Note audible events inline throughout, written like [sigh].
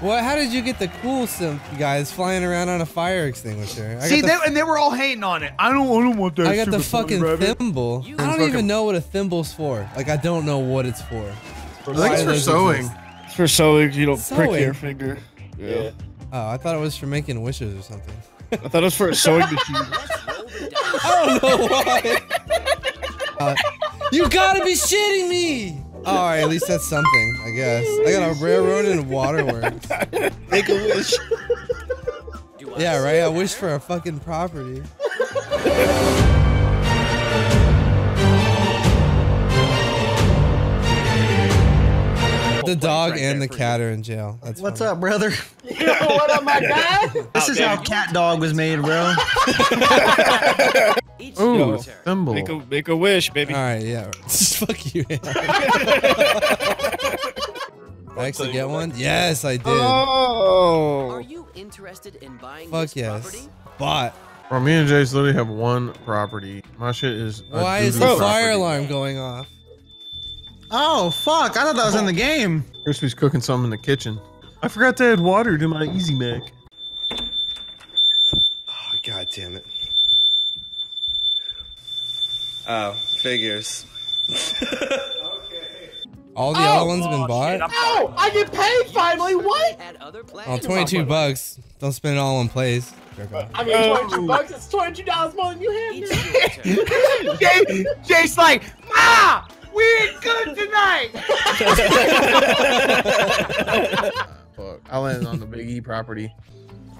What? How did you get the cool simp guys flying around on a fire extinguisher? I See, got they, and they were all hating on it. I don't, I don't want that. I got the fucking Rabbit. thimble. You- I don't Fucking- even know what a thimble's for. Like I don't know what it's for. I think it's for sewing. exist? It's for sewing. You don't prick your finger. Yeah. Oh, I thought it was for making wishes or something. I thought it was for a sewing [laughs] machine. The dice. I don't know why. Uh, you gotta be shitting me! Oh, all right, at least that's something, I guess. I got a railroad and waterworks. Make a wish. Yeah, right. I wish for a fucking property. The dog and the cat are in jail. That's What's funny. up, brother? [laughs] what up, my guy? [laughs] This is how Cat Dog was made, bro. [laughs] Ooh, your a turn. thimble. Make a make a wish, baby. All right, yeah. Fuck you. I actually get one? Yes, I did. Oh. Are you interested in buying Fuck this yes. property? Bought. Bro, me and Jace literally have one property. My shit is. a Why is the doo-doo fire alarm going off? Oh fuck! I thought that was in the game. Crispy's cooking something in the kitchen. I forgot to add water to my Easy Mac. Oh, god damn it. Oh, figures. [laughs] All the other ones have been bought? Oh, I get paid finally. What? Had other Oh, plans? 22 bucks. Don't spend it all in place. I mean, 22 bucks. It's 22 dollars more than you have Each [laughs] now. Jay, Jay's like, Ma, we ain't good tonight. [laughs] Fuck. I landed on the Big E property.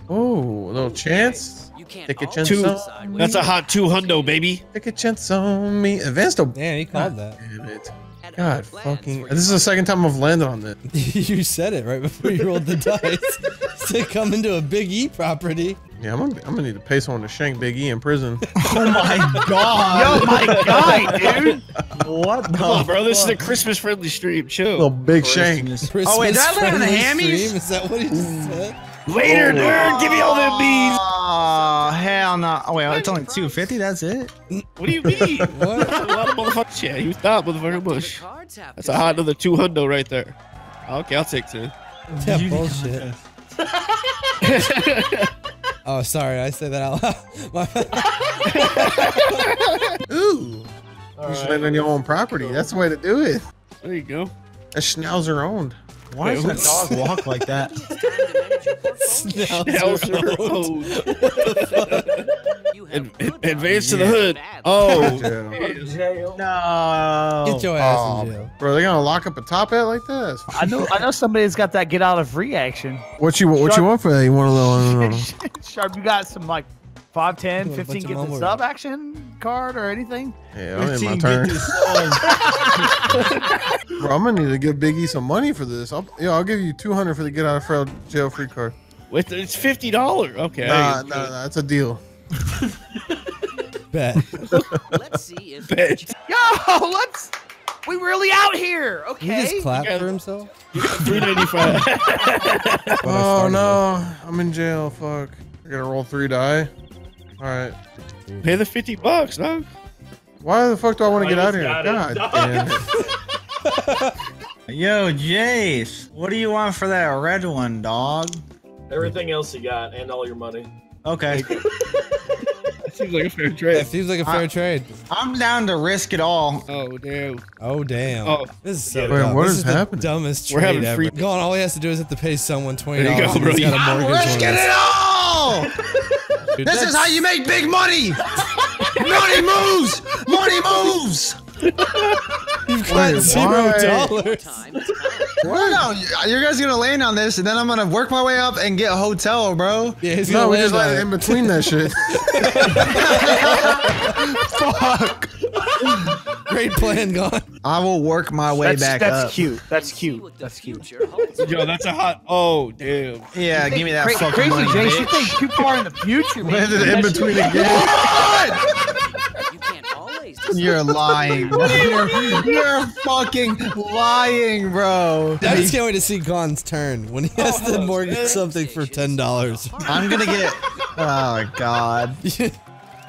Oh, a little chance. You can't Take a chance Two. on me. That's a hot two hundo, baby. Take a chance on me. Advanced. Oh, Damn, you called that. damn it. God fucking. This is the second time I've landed on this. [laughs] you said it right before you rolled the dice [laughs] to come into a Big E property. Yeah, I'm gonna, I'm gonna need to pay someone to shank Big E in prison. [laughs] Oh my god. Yo, my guy, dude. What the? Come on, bro. This is a Christmas friendly stream. Chill. little big shank. Oh, wait, did I land on the Christmas-friendly hammies? stream? Is that what he just said? Later, nerd. Give me all them bees. Oh hell no! Oh wait, it's only two fifty. That's it. What do you mean? [laughs] What? a lot of motherfuckers. Yeah, you thought, motherfucker bush. That's a hot another two hundo right there. Okay, I'll take two. Yeah, bullshit. [laughs] oh, sorry, I said that out loud. [laughs] My bad. [laughs] Ooh. You should land on your own property. That's the way to do it. There you go. A Schnauzer owned. Why does that dog walk like that? It's time to manage your portfolio. Schnauzer [laughs] Schnauzer road. You have Ad- Advance to the hood. Oh. [laughs] Jail. No. Get your ass Oh, in jail. bro, They're gonna lock up a top hat like this. That's- I know. I know somebody's got that get out of free action. What you what you want for that? You want a little? [laughs] Sharp, you got some like 5, 10, 15 bunch of get the mumble sub action card or anything? Yeah, I'm in my turn. [laughs] Bro, I'm gonna need to give Big E some money for this. I'll, yeah, I'll give you 200 for the get out of jail- jail free card. With it's fifty dollars. Okay. Nah, nah, nah, that's a deal. [laughs] Bet. Let's see if [laughs] Bet. Yo, let's. We really out here. Did he just Okay. clap Yeah. for himself? Three ninety five. What [laughs] Oh started no, I'm in jail. Fuck. I gotta roll three die. All right. Pay the fifty bucks, dog. Why the fuck do I want to get out of here? God damn it. Yo, Jace, what do you want for that red one, dog? Everything else you got and all your money. Okay, [laughs] That seems like a fair That trade. seems like a fair Uh, trade. I'm down to risk it all. Oh damn. Oh damn! Oh. this is so Wait, dumb. what this is is the happening? dumbest We're trade having ever. free- Gone. All he has to do is have to pay someone twenty There you dollars. go, bro. He's got a I'm risking it all. Dude, This that's- is how you make big money. money moves. Money moves. You've got Wait, zero why? dollars. Time it's no, you you guys gonna land on this, and then I'm gonna work my way up and get a hotel, bro. Yeah, he's No, gonna we just land let in between that shit. Fuck. [laughs] Great plan, gone. I will work my way That's, back that's up. cute. That's cute. That's cute. Yo, that's a hot. Oh damn. Yeah, give me that Cra- fucking crazy, money, Jace. You think too far in the future, man. Landed [laughs] in between again. You can't always decide. You're lying. bro. [laughs] You're, [laughs] you're fucking lying, bro. I just can't wait to see Gone's turn when he has to oh, mortgage something for ten dollars. I'm gonna get. Oh god. [laughs]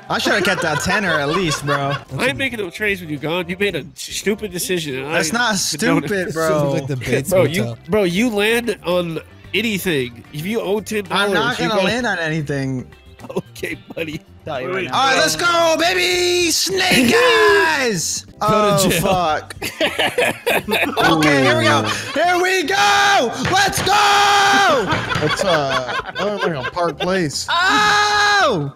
I should have kept that tenner at least, bro. I ain't making no trades with you, Gone. You made a stupid decision. That's I not stupid, bro. like the Bates Bro, you bro, you land on anything. If you owe ten dollars, I'm not gonna gotta- land on anything. [laughs] Okay, buddy. Tell you right All right, let's go, baby. Snake [laughs] eyes. Oh fuck. [laughs] okay, here we go. Here we go. Let's go. It's uh, oh, like a park place. Oh.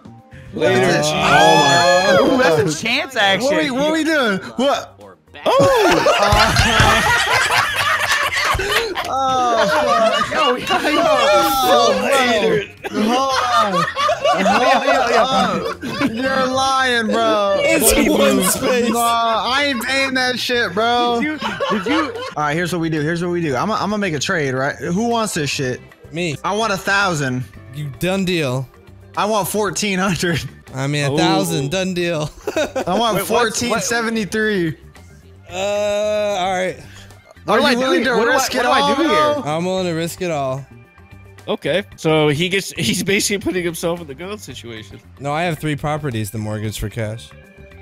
Later. That's it. Oh, Ooh, that's a chance action. What we, what we doing? What? Or back. Oh, Yo, yo, yo. oh, bro. Hold on. [laughs] You're lying, bro. It's one space. No, I ain't paying that shit, bro. Did you? Did you? All right, here's what we do. Here's what we do. I'm gonna make a trade, right? Who wants this shit? Me. I want a thousand. You done deal. I want fourteen hundred. I mean, a Oh. thousand, done deal. [laughs] I want Wait, fourteen seventy three. uh, all right. What, Are do I you do willing here? to What do I- risk what do I do here? I'm willing to risk it all. Okay, so he gets [laughs] he's basically putting himself in the gun situation. No, I have three properties The mortgage for cash.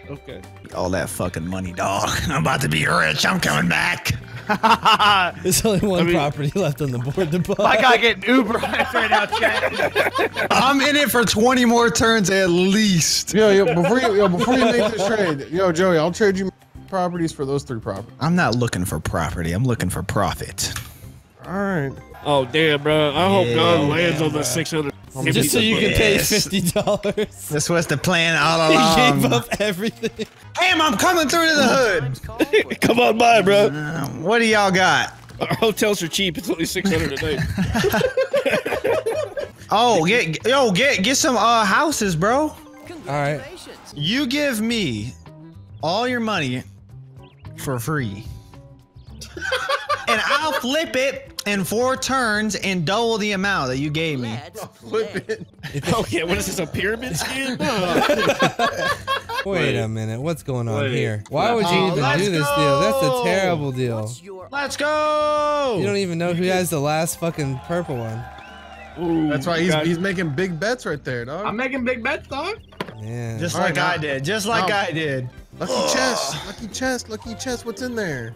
Okay. All that fucking money, dog. [laughs] I'm about to be rich. I'm coming back. [laughs] There's only one mean- property left on the board to buy. I gotta get an Uber right now, chat. I'm in it for 20 more turns at least. Yo, yo, before you, yo, before you make this trade, yo, Joey, I'll trade you properties for those three properties. I'm not looking for property. I'm looking for profit. All right. Oh damn, bro! I hope Yeah, God lands yeah, on the six hundred. Just so you can pay fifty dollars. This was the plan all along. [laughs] He gave up everything. Damn, I'm coming through to the hood. [laughs] Come on by, bro. Uh, what do y'all got? Our hotels are cheap. It's only six hundred a night. [laughs] Oh, get yo, get get some uh houses, bro. All right. You give me all your money for free. and I'll flip it in four turns and double the amount that you gave me. Let's oh, Flip play. it. [laughs] Oh, okay, what is this? A pyramid scheme? [laughs] Wait a minute, what's going on Wait. here? Why would you Oh, even do this deal? That's a terrible deal. Let's go. You don't even know who has the last fucking purple one. Ooh, That's why he's he's making big bets right there, dog. I'm making big bets, dog. Yeah. just All like right, I now- did. Just like now- I did. lucky chest, [sighs] lucky chest, lucky chest. What's in there?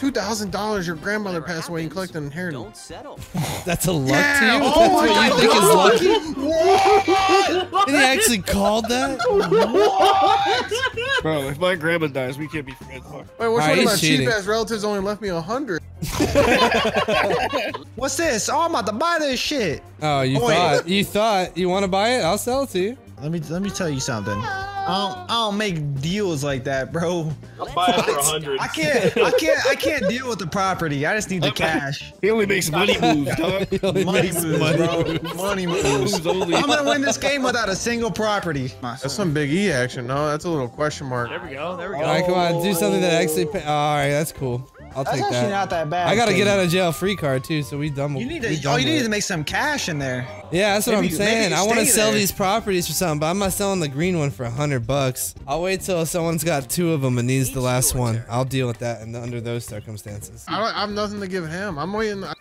Two thousand dollars. Your grandmother Whatever passed away and happens, collected an inheritance. Don't settle. [laughs] That's a luck Yeah, to you? oh That's my what you think God. is lucky? And he actually called that? [laughs] bro. If my grandma dies, we can't be friends. Fuck. Wait, which Alright, one of my cheating. cheap ass relatives only left me a hundred? [laughs] What's this? Oh, I'm about to buy this shit. Oh, you Oh, wait. thought you thought you want to buy it? I'll sell it to you. Let me let me tell you something. I don't, I don't make deals like that, bro. I'll buy it for a hundred. I can't I can't I can't deal with the property. I just need the cash. He only makes money [laughs] moves, dog. He only Money makes moves, money. bro. Money moves. Moves. I'm gonna win this game without a single property. That's some big E action. No, that's a little question mark. There we go. There we go. right, come on, do something that actually. Pay- all right, that's cool. I'll That's take actually that. not that bad. I gotta get out of jail free card too, so we done. You need we to. Oh, you need it. to make some cash in there. Yeah, that's what Maybe- I'm saying. I want to sell there. these properties for something, but I'm not selling the green one for a hundred bucks. I'll wait till someone's got two of them and needs the last one. I'll deal with that and under those circumstances. I, don't, I have nothing to give him. I'm waiting I-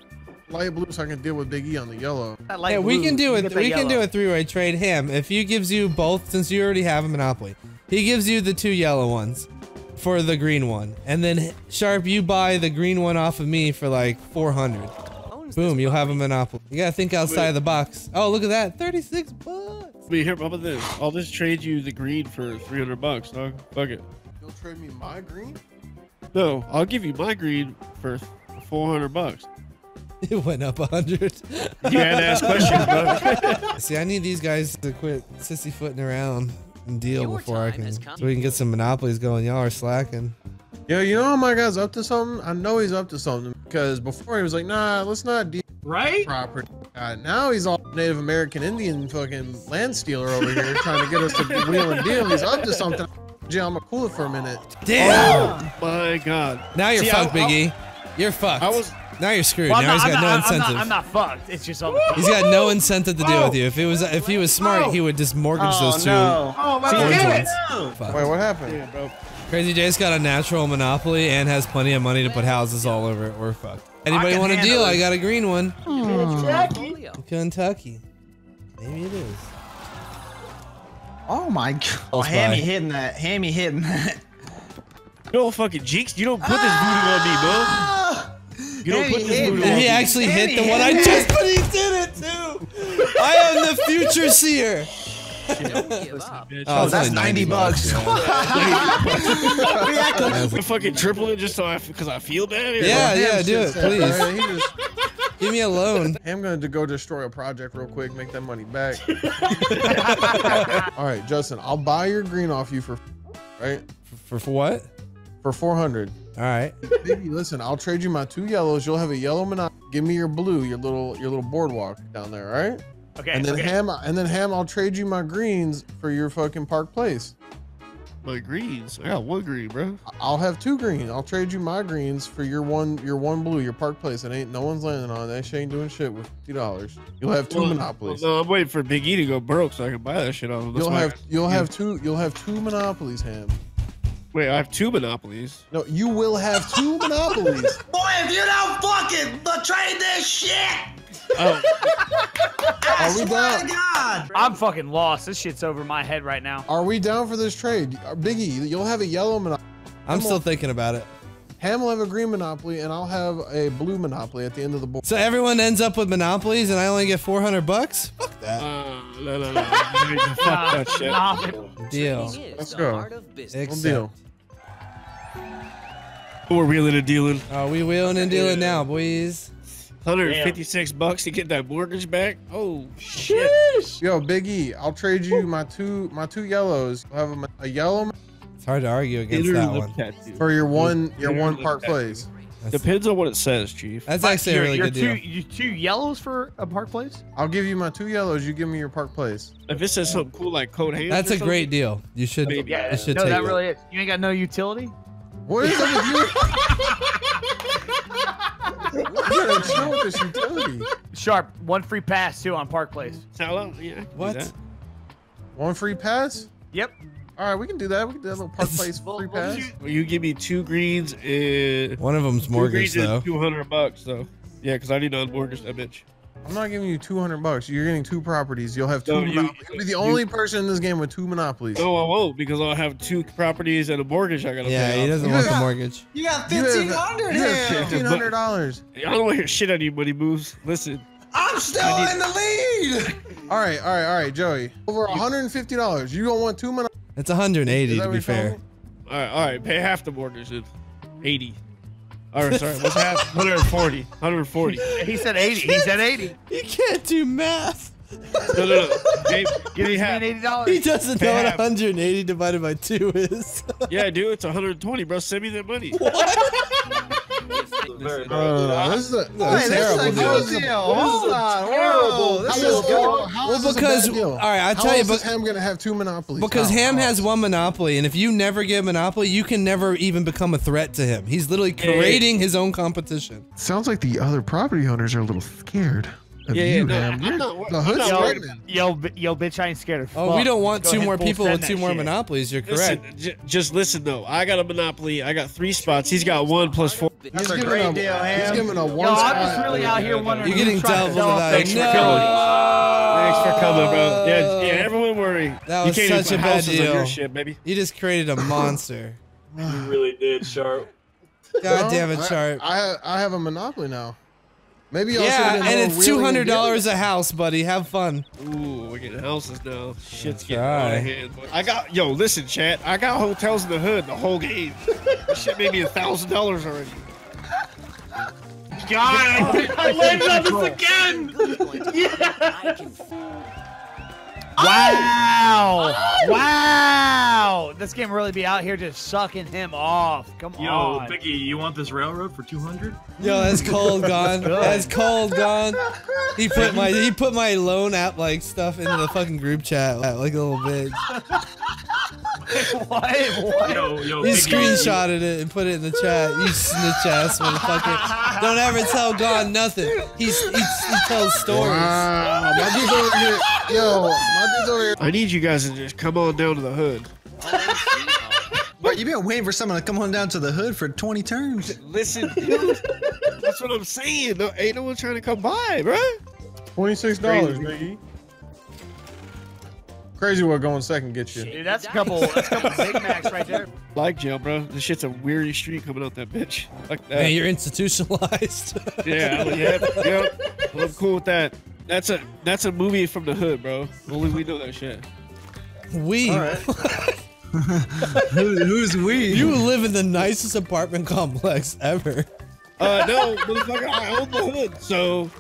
light blue so I can deal with Big E on the yellow. That light Yeah, we can do you it. get that We can do a three-way trade. Him, if he gives you both, since you already have a monopoly, he gives you the two yellow ones for the green one, and then Sharp, you buy the green one off of me for like 400. Boom, you'll have a monopoly. You gotta think outside of the box. Oh, look at that, 36 bucks. Wait, here, how about this? I'll just trade you the green for 300 bucks, dog. Fuck it. You'll trade me my green? No, I'll give you my green for 400 bucks. [laughs] It went up a 100. You had to ask questions, bro. [laughs] See, I need these guys to quit sissy footing around and deal Your before I can, so we can get some monopolies going. Y'all are slacking. Yo, you know my guy's up to something? I know he's up to something because before he was like, nah, let's not deal Right? property. Uh, now he's all Native American Indian fucking land stealer over here trying to get us to wheel and deal. He's up to something. Jay, I'm gonna cool it for a minute. Damn! Oh, My God. Now you're See, fucked, I- I- E. You're fucked. I was. Now you're screwed. Well, now not, he's got I'm no not, I'm incentive. not, I'm not fucked. It's just all the He's got no incentive to deal Oh. with you. If it was, if he was smart, Oh. he would just mortgage oh, those two. Oh, my God. ones. Wait, what happened? Yeah, bro. Crazy J's got a natural monopoly and has plenty of money to put houses all over it. We're fucked. Anybody want a deal? it. I got a green one. Portfolio. Kentucky. Maybe it is. Oh my god. Oh, Close Hammy hitting that. Hammy hitting that. You don't fucking jinx. You don't put this voodoo on me, bro. [laughs] You don't put this hey, voodoo man. And he on actually hit the Hey, one I hey, just, but he did it too. I am the future seer. Don't give up. Oh, that's 90 bucks. I'm [laughs] fucking triple it just so I because I feel bad. Here. Yeah, yeah, Ham do it, please. right? Give me a loan. [laughs] I'm gonna go destroy a project real quick, make that money back. [laughs] All right, Justin, I'll buy your green off you for, right, For, for what? for 400. All right. Baby, listen, I'll trade you my two yellows. You'll have a yellow monopoly. Give me your blue, your little your little boardwalk down there, all right? Okay. And then okay. Ham, and then Ham, I'll trade you my greens for your fucking Park Place. My greens. I got one green, bro. I'll have two greens. I'll trade you my greens for your one your one blue, your Park Place. It ain't no one's landing on. That shit ain't doing shit with fifty dollars. You'll have two Well, monopolies. well, no, I'm waiting for Big E to go broke so I can buy that shit on. him. That's You'll have you'll have two you'll have two monopolies, Ham. Wait, I have two monopolies. No, you will have two [laughs] monopolies. Boy, if you don't fucking betray this shit, Oh, I Are we down? God. I'm fucking lost. This shit's over my head right now. Are we down for this trade? Uh, Biggie, you'll have a yellow monopoly. I'm Come still on. thinking about it. Ham will have a green monopoly, and I'll have a blue monopoly at the end of the board. So everyone ends up with monopolies, and I only get 400 bucks. Fuck that uh, no, no, no. Fuck that shit. Deal. Let's go. art of business. One Except- deal. We're wheeling and dealing. Oh, we wheeling and dealing now, boys. 156 bucks to get that mortgage back. Oh shit. Yo, Big E, I'll trade you my two my two yellows. I'll have a, a yellow It's hard to argue against Inner that one. tattoo. for your one your Inner one lip Park tattoo. Place. That's, Depends on what it says, Chief. that's actually a you're, really you're good two, deal. You two yellows for a park place? I'll give you my two yellows. You give me your Park Place. If it says something cool like code hands, That's or a great deal. You should. Maybe. Yeah, You should no, take that it. really is. You ain't got no utility? What is it with you? [laughs] You gotta chill with this utility. Sharp, one free pass too on Park Place. Tell them, yeah. I can do What? One free pass? Yep. All right, we can do that. We can do that little Park [laughs] Place free pass. Well, you give me two greens and One of them's two mortgage though. 200 bucks though. Yeah, because I need to unmortgage that bitch. I'm not giving you 200 bucks. You're getting two properties. You'll have two. No, you, You'll be the you- only person in this game with two monopolies. No, I won't because I'll have two properties and a mortgage I gotta Yeah, pay he off. doesn't You want the mortgage. You got 1500 You have fifteen hundred dollars. I don't want to hear shit out of you when he moves. Listen, I'm still in the lead. All right, all right, all right, Joey. Over 150 dollars. You don't want two monopolies? It's 180 to be you're fair. all right, all right, pay half the mortgage then. 80. All right, sorry, what's half? [laughs] 140. 140. He said 80. He said 80. You can't do math. No, no, no. Pay, give me Give half. $80. He doesn't Pay know what half. 180 divided by two is. [laughs] Yeah, dude, it's 120, bro. Send me that money. [laughs] No, no, no. This is a, That's Hey, this is terrible, a good deal. Hold on. Whoa, this How is is- good. Well, is this a because- all right, I'll tell you, is this but- Ham gonna have two monopolies? Because How? Ham How? has one monopoly, and if you never get a monopoly, you can never even become a threat to him. He's literally creating his own competition. Sounds like the other property owners are a little scared of Yeah, yeah, you, no, Ham. I'm You're- not- the I'm hood's not Yo, pregnant. yo, yo, bitch, I ain't scared of Oh, we don't want Go two more people with two more shit. monopolies. You're Listen, correct. j- just listen though. I got a monopoly. I got three spots. He's got one plus four. He's That's a giving great a, deal, He's giving a Yo, one I'm just really out here wondering. You're getting who's trying double sell off that. their Thanks for coming. Thanks for coming, bro. Yeah, yeah. Everyone worry. That you was can't even such a bad houses on your deal. shit, baby. You just created a monster. You really did, Sharp. [laughs] God No, damn it, I- Sharp. I, have, I have a monopoly now. Maybe y'all Yeah, and it's wheeling two and hundred dealing. dollars a house, buddy. Have fun. Ooh, we're getting houses now. Shit's That's getting out of hand. I got yo. Listen, chat. I got hotels in the hood the whole game. This shit made me a thousand dollars already. God, I, I landed on this again. [laughs] I can [laughs] Wow! Wow! This game really be out here just sucking him off. Come Yo, on. Vicky, you want this railroad for 200? Yo, that's cold gone. [laughs] That's cold gone. He put my he put my loan app like stuff into the fucking group chat like a little bitch. [laughs] what? What? Yo, yo, He Vicky, screenshotted it and put it in the chat. You snitch ass motherfucker. [laughs] Don't ever tell God nothing. He's, he, he tells stories. Wow, my dude's over here. Yo, my dude's over here. I need you guys to just come on down to the hood. [laughs] But you've been waiting for someone to come on down to the hood for 20 turns. Listen, dude, that's what I'm saying. No, ain't no one trying to come by, bro. Twenty-six dollars, Biggie. Crazy what going second gets you. Dude, that's a couple. That's a couple Big Macs right there. [laughs] Like jail, bro. This shit's a weary street coming out that bitch. Like that. Man, you're institutionalized. [laughs] yeah, I'm- yep, yep. I'm cool with that. That's a that's a movie from the hood, bro. Only we know that shit. we. All right. [laughs] Who, who's we? You live in the nicest apartment complex ever. Uh, no, motherfucker, I own the hood, so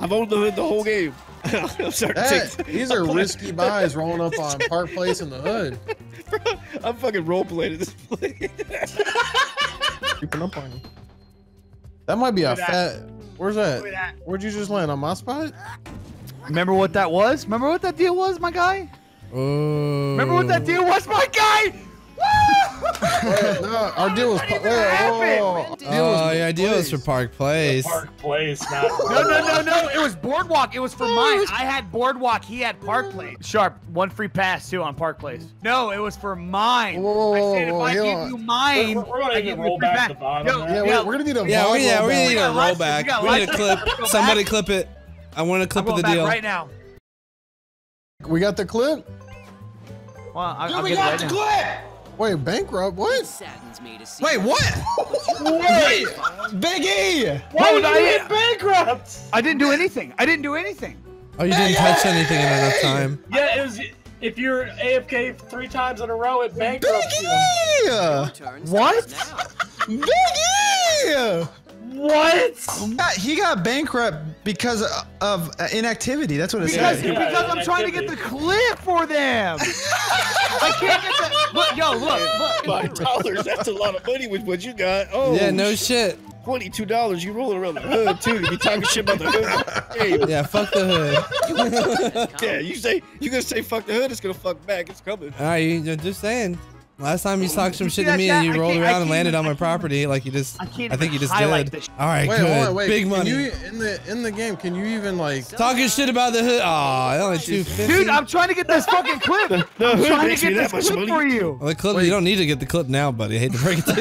I've owned the hood the whole game. [laughs] I'm starting to That, these are risky buys rolling up on [laughs] Park Place in the hood. [laughs] I'm fucking role playing at this place. Creeping up on you. That might be a Look that. fat. Where's that? That. Where'd you just land on my spot? Remember what that was? Remember what that deal was, my guy? Oh. Remember what that deal was, my guy? Wait, no, our deal was. Wait, whoa. Oh, yeah, deal is for Park Place. Park Place, not. [laughs] No, no, no, no. It was Boardwalk. It was for mine. I had Boardwalk. He had Park Place. Sharp, one free pass too on Park Place. No, it was for mine. Whoa, whoa, whoa, I said if whoa, I give on. you mine, We're- we're gonna I even roll a back the bottom Yo, there. Yeah, we're, we're gonna need a Yeah, vlog we, yeah, roll we back. need a got lots- rollback. we We need a clip. Somebody clip it. I want a I'm clip of the deal. right now. We got the clip. Well, I, I'll get it right now. Wait, bankrupt? What? Saddens me to see Wait, what? [laughs] Wait, Big E. Why would I get bankrupt? I didn't do anything. I didn't do anything. Oh, you didn't touch anything in enough time. Yeah, it was. If you're AFK three times in a row, it Big bankrupts you. E. turns What? now. Big E. What? Yeah, He got bankrupt because of uh, inactivity. That's what it Because, said. Yeah, because I'm trying to get the clip for them. [laughs] I can't get the look, yo, look, look. Five dollars. That's a lot of money with what you got. Oh, Yeah, no shit. Twenty-two dollars. You rolling around the hood too. You talking shit about the hood. Hey, Yeah, fuck the hood. [laughs] yeah. You say you gonna say fuck the hood. It's gonna fuck back. It's coming. All right, you, I'm just saying. Last time you talked some shit to me and you rolled around and landed on my property like you just. I I think you even just highlight did. this. All right, Wait, good. hold on, wait. Big can money. You, in the in the game, can you even like? Talking shit about the hood. Aw, only two fifty. Dude, I'm trying to get this fucking clip. [laughs] The I'm hood trying makes to get that this much clip money. for you. Well, the clip. Wait. You don't need to get the clip now, buddy. I hate to break it to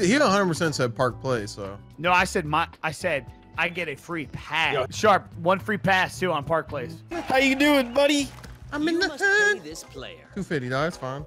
you. [laughs] He 100 percent said Park Place. So No, I said my I said I get a free pass. Yo. Sharp, one free pass too on Park Place. How you doing, buddy? I'm in You the must pay hood. this player. 250. No, that's fine.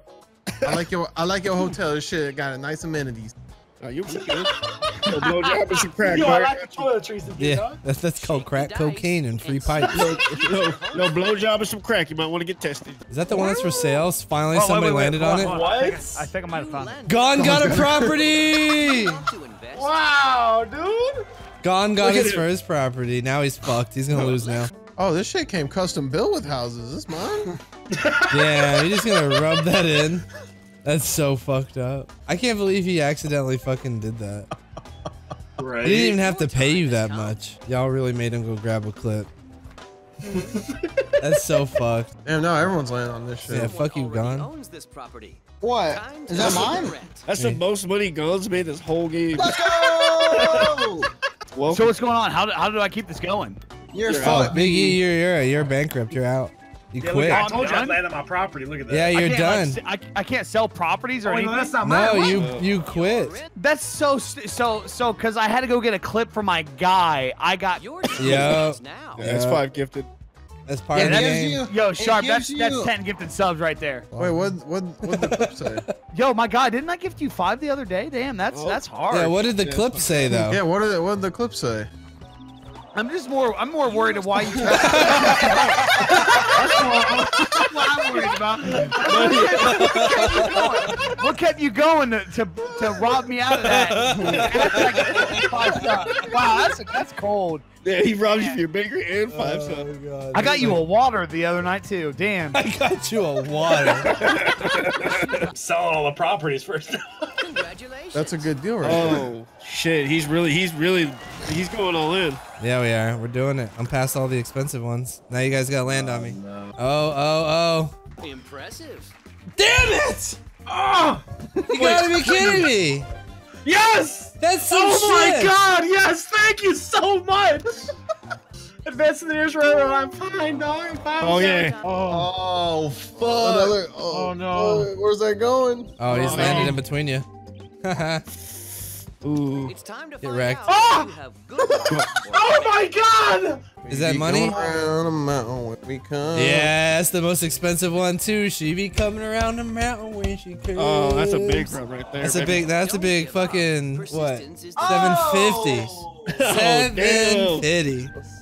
I like your I like your hotel. This shit got a nice amenities. Oh, you good? No blowjob and crack, Yo, I like the toiletries yeah, know? that's that's called crack cocaine and free pipes. No, no, no blowjob and some crack. You might want to get tested. Is that the one that's for sale? Finally, Oh, somebody wait, wait, landed hold on it. hold I think, What? I, I think I might have found it. Gone got a property. [laughs] Wow, dude. Gone got Look at his first property. Now he's fucked. He's gonna lose now. Oh, this shit came custom built with houses. This mine? [laughs] Yeah, you're just gonna rub that in. That's so fucked up. I can't believe he accidentally fucking did that. Right. He didn't even have to pay you that much. Y'all really made him go grab a clip. That's so fucked. Damn, now everyone's laying on this shit. Yeah, fuck you, Already Gone. owns this property. What? Time Is that mine? the rent. That's the most money Guns made this whole game. Let's go! [laughs] Well, So what's going on? How do, how do I keep this going? You're You're fucked. Oh, Big E, you're you're you're bankrupt. You're out. You Yeah, quit. I I'm told you I done? landed on my property. Look at that. Yeah, you're can't, done. Like, s- I, I can't sell properties or Oh, no, that's not No, mine. you What? you quit. That's so so so because I had to go get a clip for my guy. I got Your Yeah. turn now. yeah, it's five gifted. That's part Yeah, of the that gives game. you- yo sharp. gives That's that's ten gifted subs right there. Wait, what what what the clip say? [laughs] Yo, my God, didn't I gift you five the other day? Damn, that's Oh. that's hard. Yeah, what did the Yeah. clip say though? Yeah, what did the, what did the clip say? I'm just more. I'm more worried of why you. that's, more, what I'm worried about. What kept you going to, to, to rob me out of that? After I get five stars? [laughs] Wow, that's that's cold. Yeah, he robbed you for your bakery and oh, five Oh, subs. God. I got you a water the other night too. Damn. I got you a water. [laughs] Selling all the properties first. Congratulations. That's a good deal, right? there. Oh. Oh shit, he's really, he's really, he's going all in. yeah, we are. We're doing it. I'm past all the expensive ones. Now you guys gotta land on me. Oh, oh, oh. Impressive. Damn it! oh, You gotta be kidding me! yes! That's some Oh my god, yes! Thank you so much! Advance to the nearest railroad. I'm fine, dog. I'm fine. Oh yeah. Oh oh, oh fuck! Another, oh, Oh, no. oh, where's that going? Oh, he's Oh, landed no. in between you. [laughs] [laughs] Ooh. It's time to Get wrecked. Oh! [laughs] oh my god! Is that money? Yeah, that's the most expensive one too. She be coming around the mountain when she oh, comes. Oh, that's a big one right there. That's baby. a big that's a big fucking what? 750. Oh! 750. 750.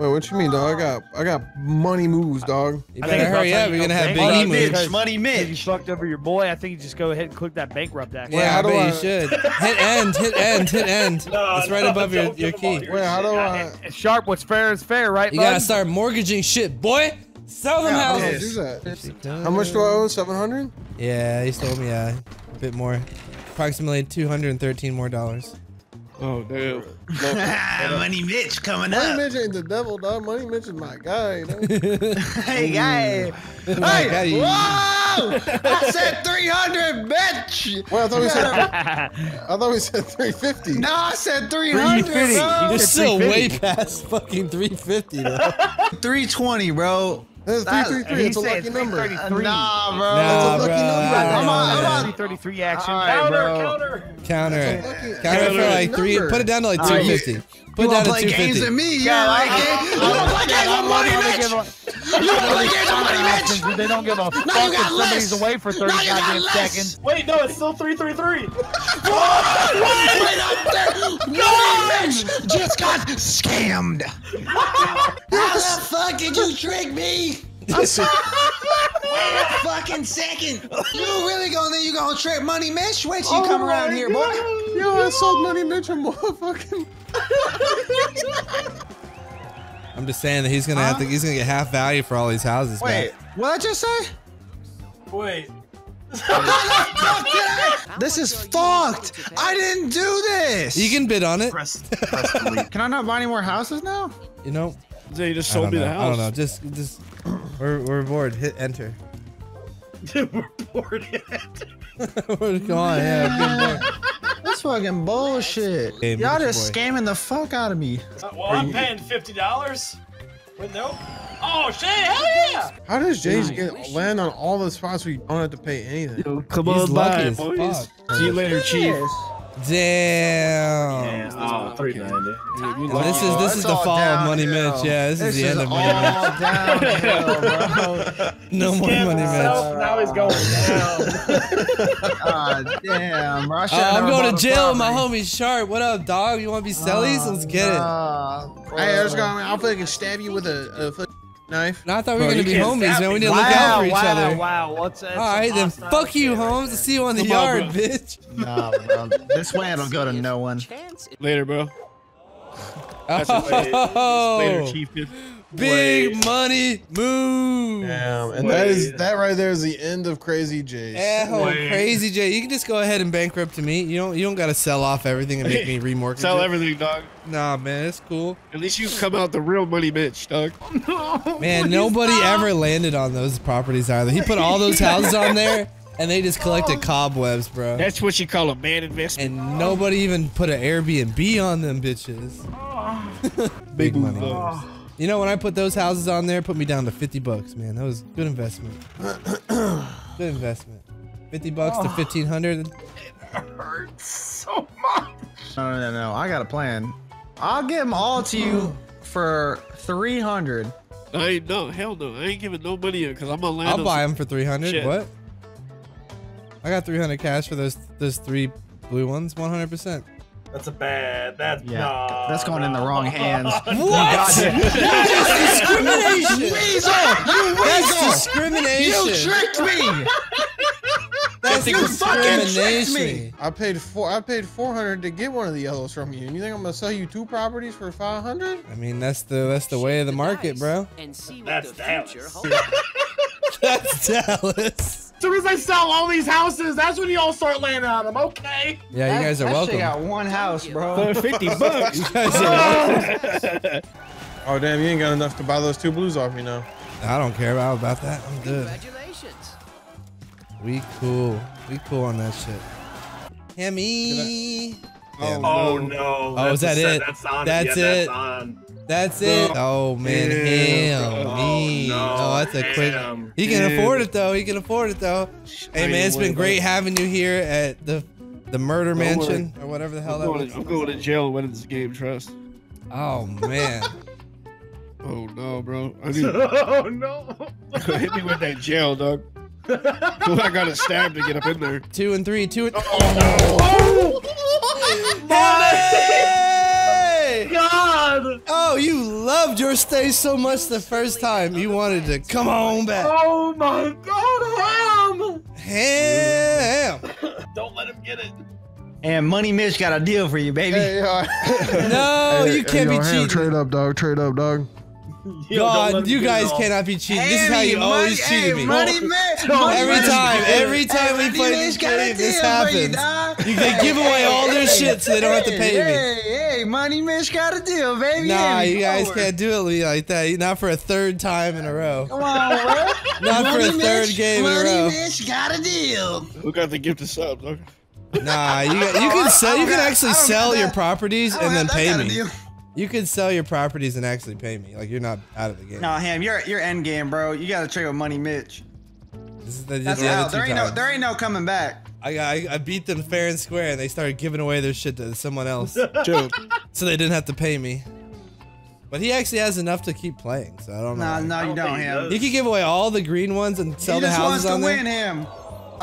Wait, what you mean, dog? I got I got money moves, dog. You I better think it's hurry up. time We're you gonna go have bank- big Money emos. Mitch, money If you fucked over your boy, I think you just go ahead and click that bankrupt action. Yeah, how I do bet I- you should. [laughs] Hit end. Hit end. Hit end. [laughs] No, it's right no, above your, your give them all key. your Wait, how do I? Sharp, what's fair is fair, right? You bud? gotta start mortgaging shit, boy. Sell them How do I houses. do that? How much do I owe? Seven hundred. Yeah, he told me uh, a bit more. Approximately 213 more dollars. Oh damn. [laughs] money Mitch coming Money up. Money Mitch ain't the devil, dog. Money Mitch is my guy. You know? [laughs] Hey, guy. My God, Hey, you- whoa! I [laughs] said 300, bitch. Well, I thought we said. I thought we said three fifty. No, I said 300, 350. bro. You're still way past fucking 350 though. 320, bro. That's three three three. It's a lucky number. 333. Nah, bro. Nah, a lucky bro. number. I don't I'm know, on- I'm on- 333 action. All right, Counter, bro. counter. Counter. lucky- Counter for Counter. like three. Put it down to like All right, you- 250. You Put it wanna play games 250. with me? You Yeah, don't I- like? You don't play games with money, Mitch? You don't play games with money, Mitch? They don't give a fuck if somebody's away for 30 Now you got goddamn seconds. Wait, no, it's still 333. [laughs] Wait up [laughs] there. Money Mitch just got scammed. How the fuck did you trick me? Wait a fucking second. You really gonna think you gonna trick Money Mitch? Wait till you oh come around here, boy. Yo, I sold Money Mitch a motherfucking. I'm just saying that he's gonna have to. He's gonna get half value for all these houses. Wait, back. what I just say? Wait. [laughs] This is fucked. I didn't do this. you can bid on it. press, [laughs] press. Can I not buy any more houses now? You know. So you just I sold me know. the house. I don't know. Just, just. We're we're bored. Hit enter. [laughs] We're bored yet. Come on, yeah. I'm getting bored. That's fucking bullshit. Hey, Y'all just boy. scamming the fuck out of me. Uh, well, I'm paying fifty dollars. Wait, no. Oh shit! Hell yeah! How does Jays get land on all the spots where you don't have to pay anything? Yo, come He's on lucky by, as boys. fuck. See you later, Chief. Damn. Oh, three ninety. And this is this is the fall of Money downhill. Mitch. Yeah, this, is the end of Money all Mitch. downhill, bro. [laughs] No more Money Mitch. Now he's going down. God damn, bro. uh, I'm going to jail with my property. homie Sharp. What up, dog? You want to be sellies? Let's get it. Hey, I just bro. got. I'll fucking stab you with a, a fucking knife. No, I thought we were gonna be homies, man. We need to look out for each wow, other. wow. What's that? All right, then fuck you, Holmes. I'll see you on the Come on, yard, bro. bitch. [laughs] Nah, bro. This way I don't go to no one. Later, bro. [laughs] That's it. Later, Oh, Chieftain. big money move. Damn, and that is that right there is the end of Crazy Jays. Oh, Wait. crazy Jay. You can just go ahead and bankrupt to me. You don't. You don't gotta sell off everything and make me [laughs] remortgage. Sell it. everything, dog. Nah, man, it's cool. At least you come out the real money, Mitch, dog. [laughs] No, Man, nobody ever landed on those properties either. He put all those [laughs] houses on there, and they just collected oh. cobwebs, bro. That's what you call a man investment. And nobody even put an Airbnb on them bitches. Oh. Big money. Oh. Moves. You know, when I put those houses on there, it put me down to 50 bucks, man. That was good investment. [clears throat] good investment. 50 bucks to 1500. It hurts so much. No, no, no, no. I got a plan. I'll give them all to you for 300. I ain't no hell no. I ain't giving no money because I'm gonna land. I'll buy them for 300. Shit. What? I got 300 cash for those those three blue ones, 100%. That's a bad. That's Yeah, no, that's going in the no. wrong [laughs] hands. What? That's discrimination. Weasel! You That's weasel! discrimination. You tricked me! That's You fucking tricked discrimination. me. I paid four. I paid four hundred to get one of the yellows from you, and you think I'm gonna sell you two properties for five hundred? I mean, that's the that's the way of the market, bro. And see what That's the Dallas. future holds. [laughs] That's Dallas. As soon as I sell all these houses, that's when y'all start landing on them. Okay. Yeah, you guys are That welcome. shit got one house, bro. For 50 [laughs] bucks. You guys are [laughs] Oh damn, you ain't got enough to buy those two blues off me now. I don't care about, about that. I'm good. Congratulations. We cool. We cool on that shit. Hammy. Damn. Oh, oh no. Oh, is that it? That's on. That's yeah, it. That's on. That's it. Oh man. Oh, me. no, Oh, that's a quick. He can afford it though. He can afford it though. Hey man, it's been great having you here at the the murder mansion or whatever the hell I'm that going, was. to, I'm going to jail winning this game, trust. Oh man. [laughs] oh no, bro. I [laughs] need Oh no. [laughs] hit me with that jail, dog. I gotta stab to get up in there. Two and three, two and. Oh Hey! Oh, God. Oh, you loved your stay so much the first time. You wanted to come on back. Oh my God, Ham. Ham! [laughs] Don't let him get it. And Money Mitch got a deal for you, baby. Hey, uh, [laughs] No, hey, you can't hey, be yo, Ham, cheating. Trade up, dog. Trade up, dog. [laughs] Yo, God, you guys cannot be cheating. This is how you money, always hey, cheated me. Money Mitch. Don't Money Every Mitch. time, every time Hey, we Money play Mitch this game, this deal for you, happens. dog. You, they give away all their shit so they don't have to pay me. Hey, hey, Money Mitch got a deal, baby. Nah, Hey, you guys forward. can't do it Lee, like that. Not for a third time in a row. Come on, bro. [laughs] Not for a Money third game in a row. Money row. Mitch got a deal. Who got the gift of subs, dog? Nah, you got- you can sell. You can actually sell your properties and then pay me. deal. You can sell your properties and actually pay me. Like you're not out of the game. No, Ham, you're you're end game, bro. You gotta trade with Money Mitch. This is the, That's the other out. There ain't no there ain't no coming back. I, I I beat them fair and square, and they started giving away their shit to someone else, [laughs] Joke. so they didn't have to pay me. But he actually has enough to keep playing, so I don't know. Nah, no, I you don't don't, think he Ham. does. He could give away all the green ones and sell he the just wants to on there. win him.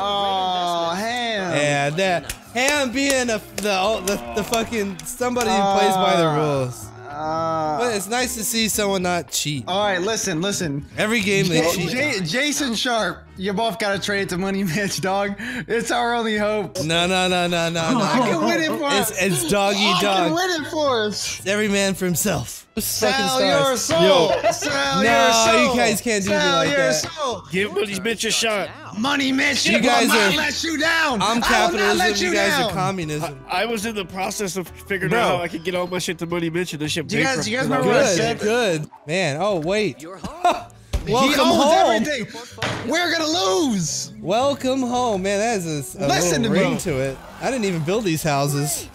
Oh, Ham. Yeah, that Ham being a, the, the the fucking somebody who plays by the rules. Uh, But it's nice to see someone not cheat. all right, listen, listen. Every game they J- cheat. J- Jason Sharp, you both gotta trade it to Money Mitch, dog. It's our only hope. No, no, no, no, no, I no. can win it for It's us. it's dog I can win it for us. Every man for himself. Sell your stars. soul. Sell No, your soul. you guys can't do me Sell like your that. soul. Give these bitch a shot. Money Mitch, You you guys will not are- let you down. I'm I will not capitalism. let You you guys down. are communism. I was in the process of figuring Bro. out how I could get all my shit to Money Mitch and this shit Do you guys- you guys because I remember was what I Good, said? good, man. Oh wait. You're home. [laughs] he Welcome owns home. everything. We're gonna lose. Welcome home, man. That is a, a Listen little to me. ring to it. I didn't even build these houses.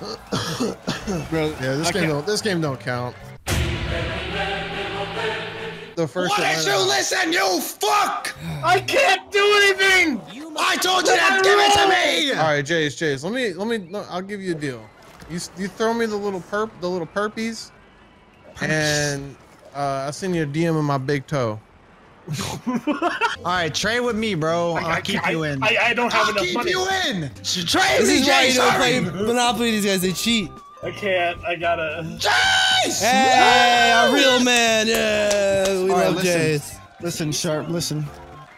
Bro, Yeah, this I game can't- don't. This game don't count. The first. Why didn't you listen, you fuck? I can't do anything. I told you to give it to me. All right, Jace, Jace. Let me, let me. no, I'll give you a deal. You, you throw me the little perp, the little perpies, and uh, I send you a DM in my big toe. [laughs] All right, trade with me, bro. I'll I, keep I, you in. I, I don't have I'll enough keep money. you in. Trade This me, is why you Jace. don't play hurry. Monopoly. These guys they cheat. I can't. I gotta. Jace. Hey, a real man. Yeah, we All right, love listen. Jace. Listen, Sharp. Listen.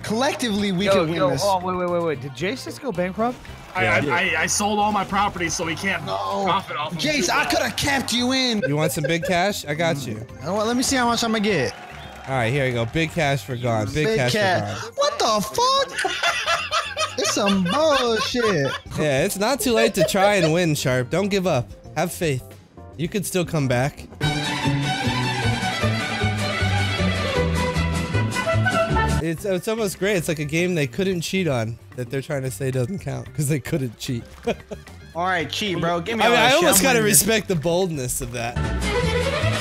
Collectively, we Yo, can win yo, this. oh, wait, wait, wait, wait. Did Jace just go bankrupt? I, I, I, I sold all my properties so we can't No. profit off of Jace, I could have kept you in. You want some big cash? I got you. Mm. You know let me see how much I'm gonna get. All right, here you go. Big cash for gone. Big, Big cash cat. for gone. What the fuck? [laughs] it's some bullshit. Yeah, it's not too late to try and win, Sharp. Don't give up. Have faith. You could still come back. It's, it's almost great. It's like a game they couldn't cheat on that they're trying to say doesn't count because they couldn't cheat. [laughs] All right, cheat, bro. Give me I all mean, I almost gotta respect the boldness of that. [laughs]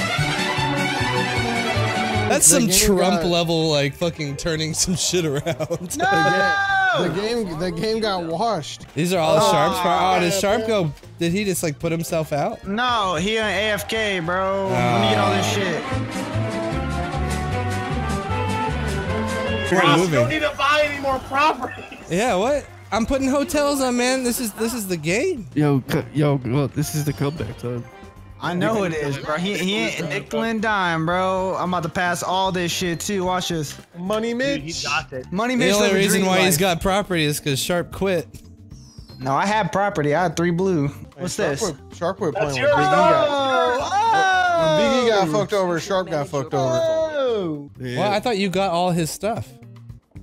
That's The some Trump got- level, like fucking turning some shit around. [laughs] No! The game, the game got washed. These are all oh, Sharp's. Pro- oh, did Sharp go? Did he just like put himself out? No, he on AFK, bro. Let me get all this ah. shit. We're Ross, you don't need to buy any more properties. Yeah, what? I'm putting hotels on, man. This is this is the game. Yo, yo, look, this is the comeback time. I know it is, bro. He, he ain't nickel and dime, bro. I'm about to pass all this shit too. Watch this. Money Dude, he Mitch. got it. Money The only reason dream why he's got property is because Sharp quit. No, I had property. I had three blue. What's this? Sharp quit, Sharp quit That's playing when yours, Big E got. Oh, When Big E got fucked over, Sharp got fucked over. Well, I thought you got all his stuff.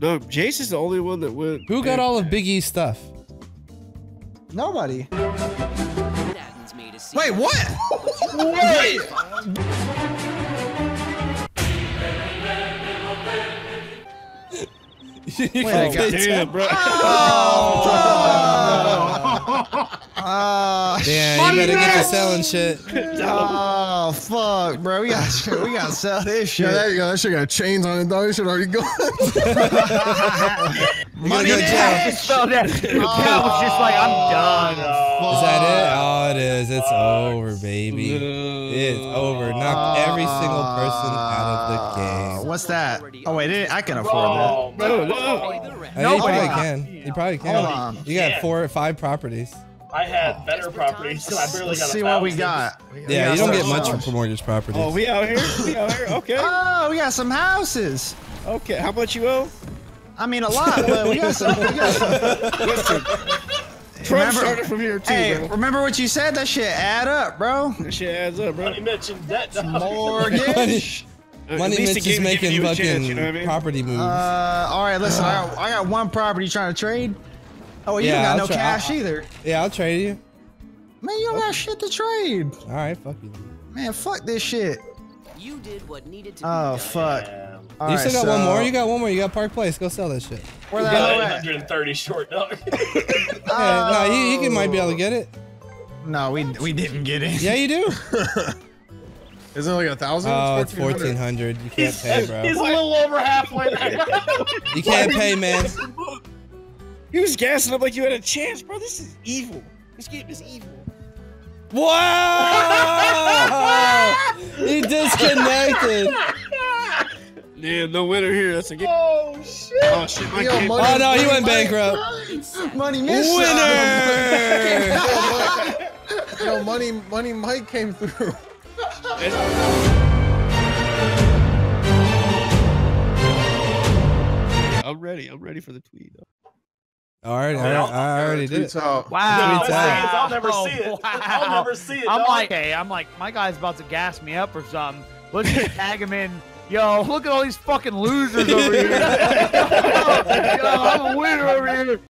No, Jace is the only one that went. Who got all of Big E's stuff? Nobody. Manhattan's made a scene. Wait, what? [laughs] Wait. [laughs] You Wait, gotta I got- pay Damn, bro. Oh. [laughs] Uh, Yeah, you better get to selling shit. Oh fuck, bro. We got [laughs] we gotta sell this shit. Yeah, there you go. That shit got chains on it, dog. This shit already going. [laughs] Money go to jail. Just fell down. Cal was just like, I'm done. Is that it? Oh, it is. It's over, baby. It's over. Knocked every single person out of the game. What's that? Oh wait, I can afford Oh, man. No, no. I Nobody- you probably can. You probably can. Hold on. You got Yeah. four or five properties. I had oh. better properties, so I that. barely Let's got see what we got. We- we Yeah, got you don't get much houses. for mortgage properties. Oh, we out here. We out here. [laughs] Okay. Oh, we got some houses. Okay. How much you owe? I mean, a lot, but we got some. We got some. [laughs] Listen. Trump Remember- from here too, Hey, bro. remember what you said? That shit add up, bro. That shit adds up, bro. Money mentioned debt. Mortgage. [laughs] At Money least Mitch the is making you fucking chance, you know I mean? property moves. Uh, all right, listen. I got, I got one property trying to trade. Oh, you Yeah, don't got I'll no cash I'll- either. yeah, I'll trade you. Man, you don't got shit to trade. All right, fuck you. Man, fuck this shit. You did what needed to be Oh done. fuck. Yeah. All you right, still got one more. You got one more. You got Park Place. Go sell that shit. Where We the got hell at? 830 short, dog. [laughs] [laughs] Hey, no, you, you can might be able to get it. No, we we didn't get it. Yeah, you do. [laughs] Isn't it like a thousand? Oh, it's fourteen hundred. You can't He's, pay, he's a little over halfway there. [laughs] You can't pay, man. He was gassing up like you had a chance, bro. This is evil. This game is evil. Wow! he disconnected. [laughs] Damn, no winner here. That's a game. oh, shit. Oh shit, my Yo, game. money- Oh no, he went bankrupt. Money missed. Winner! [laughs] Yo, money, money, Mike came through. I'm ready. I'm ready for the tweet. All right, oh, I, I already did it. Tweets out. Wow. Tweets out. I'll never Oh, see it. wow. I'll never see it. I'm dog. like, hey, I'm like, my guy's about to gas me up or something. Let's just tag him in. Yo, look at all these fucking losers over here. [laughs] Yo, I'm a winner over here.